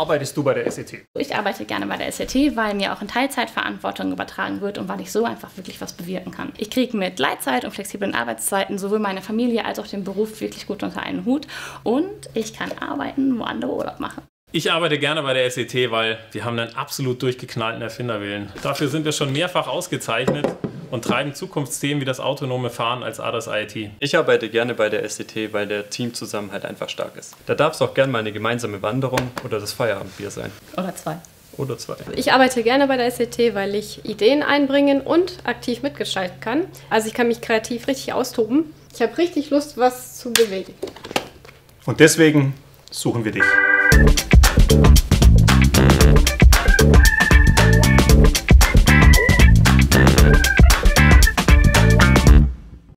arbeitest du bei der SET? Ich arbeite gerne bei der SET, weil mir auch in Teilzeit Verantwortung übertragen wird und weil ich so einfach wirklich was bewirken kann. Ich kriege mit Gleitzeit und flexiblen Arbeitszeiten sowohl meine Familie als auch den Beruf wirklich gut unter einen Hut und ich kann arbeiten, wo andere Urlaub machen. Ich arbeite gerne bei der SET, weil wir haben einen absolut durchgeknallten Erfinderwillen. Dafür sind wir schon mehrfach ausgezeichnet und treiben Zukunftsthemen wie das autonome Fahren als ADAS IT. Ich arbeite gerne bei der SET, weil der Teamzusammenhalt einfach stark ist. Da darf es auch gerne mal eine gemeinsame Wanderung oder das Feierabendbier sein. Oder zwei. Oder zwei. Ich arbeite gerne bei der SET, weil ich Ideen einbringen und aktiv mitgestalten kann. Also ich kann mich kreativ richtig austoben. Ich habe richtig Lust, was zu bewegen. Und deswegen suchen wir dich.